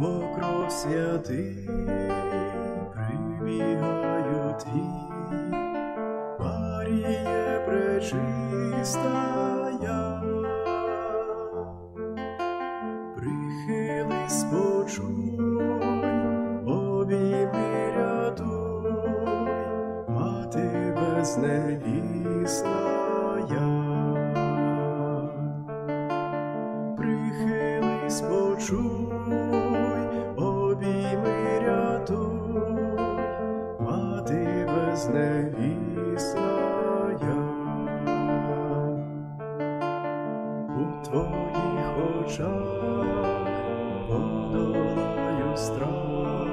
покров святий, прибігаю твій, Маріє пречистая, прихились почуй, обійми рятуй, мати безневісная. Прихились почуй, мати безневісная. У твоїх очах подолаю страх,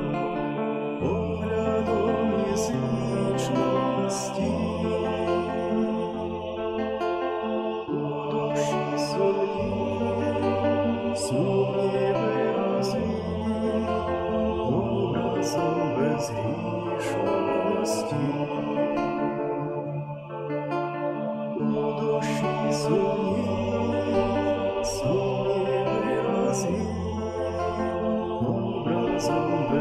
поглядом із вічності. У душі сумні,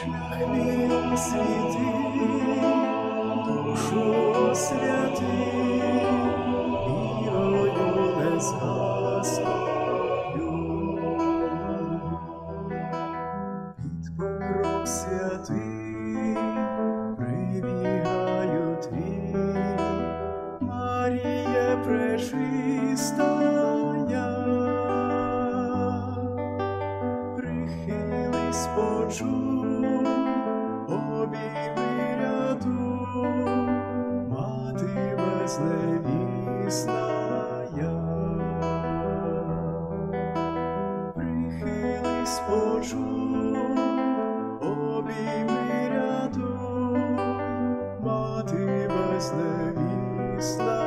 Шлях мій освіти, душу освяти, вірою незгасною. Під покров святий прибігаю твій, нас почув, обійми ряту, мати безневісна я. прихились почув, обійми ряту, мати безневісна.